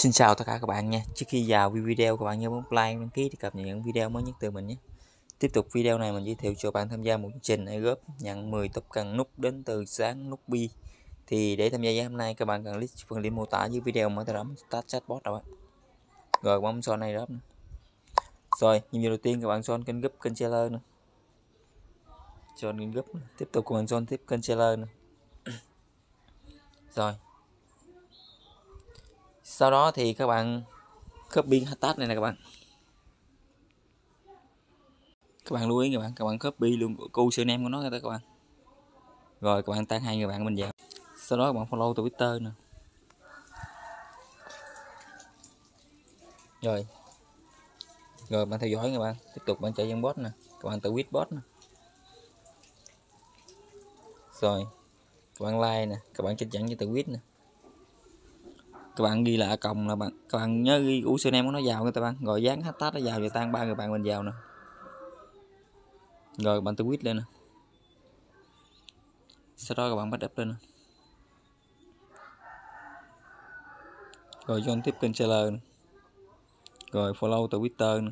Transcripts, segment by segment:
Xin chào tất cả các bạn nha. Trước khi vào video các bạn nhớ bấm like, đăng ký để cập nhật những video mới nhất từ mình nhé. Tiếp tục video này mình giới thiệu cho bạn tham gia một chương trình góp nhận 10 top cần nút đến từ sáng nút bi. Thì để tham gia ngày hôm nay các bạn cần click phần link mô tả dưới video mở từ đã start chatbot rồi bạn. Rồi bấm son này đó. Rồi, nhiệm vụ đầu tiên các bạn son kênh gấp kênh seller nữa. Son kênh gấp tiếp tục các bạn son tiếp kênh seller nữa. Rồi, sau đó thì các bạn copy hashtag này nè các bạn. Các bạn lưu ý các bạn các bạn copy luôn cu name của nó các bạn. Rồi các bạn tăng hai người bạn mình vào. Sau đó các bạn follow twitter nè. Rồi. Rồi bạn theo dõi các bạn. Tiếp tục bạn chạy dân bot nè. Các bạn tự bot nè. Rồi. Các bạn like nè. Các bạn chỉnh dẫn cho tự nè các bạn ghi là cộng là bạn, các bạn nhớ ghi username của nó vào nha các bạn rồi dán hashtag nó vào rồi tan ba người bạn mình vào nè. Rồi bạn tweet lên nè. Sau đó các bạn bắt up lên nè. Rồi join tiếp kênh seller nè. rồi follow twitter nè.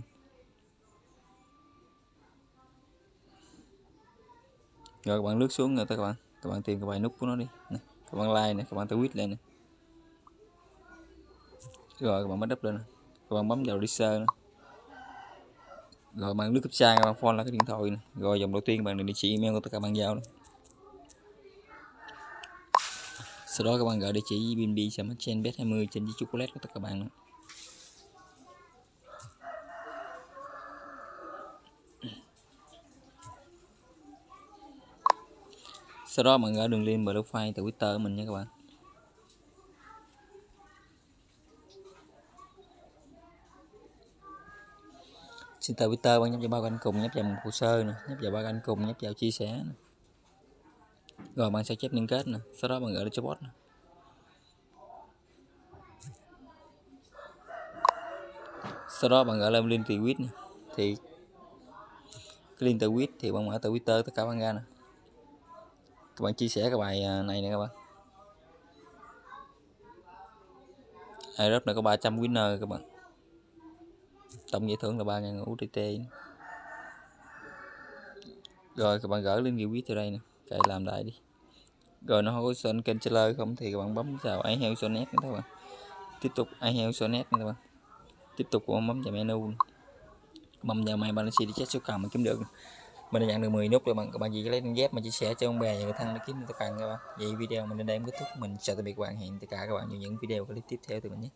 Rồi các bạn lướt xuống rồi các bạn các bạn tìm cái bài nút của nó đi. Nè, các bạn like nè, các bạn tweet lên nè rồi các bạn bấm đắp lên các bạn bấm vào research rồi bạn lướt cấp sang, các bạn phone là cái điện thoại này. rồi dòng đầu tiên bạn địa chỉ email của tất cả bạn giao đó. sau đó các bạn gửi địa chỉ bnb trên bet 20 trên chiếc chocolate của tất cả bạn nữa. sau đó bạn gửi đường link profile từ twitter của mình nha các bạn xin tờ Twitter bạn nhấp vào bao canh cùng, nhấp vào một hồ sơ nè, nhấp vào bao canh cùng, nhấp vào chia sẻ nè. rồi bạn sẽ chép liên kết nè, sau đó bạn gửi cho bot nè. sau đó bạn gửi lên link tweet nè thì cái link tweet thì bạn mở Twitter tất cả bạn ra nè các bạn chia sẻ cái bài à, này nè các bạn airdrop này có 300 winner các bạn tổng giải thưởng là 3.000 UTT rồi, các bạn gửi lên ghi cho đây nè. Cài làm lại đi. Rồi, nó không có sơn kênh trailer không thì các bạn bấm vào ai heo sonet nữa các bạn. Tiếp tục ai heo sonet nữa các bạn. Tiếp tục các bấm vào menu bấm vào my balance đi check số cầm mà kiếm được mình đã nhận được 10 nút rồi, bạn, các bạn gì lấy dép mà chia sẻ cho ông bè và người thân để kiếm được các bạn các bạn. Vậy video mình đến đây kết thúc. Mình chào tạm biệt các bạn. Hẹn tất cả các bạn những video clip tiếp theo từ mình nhé.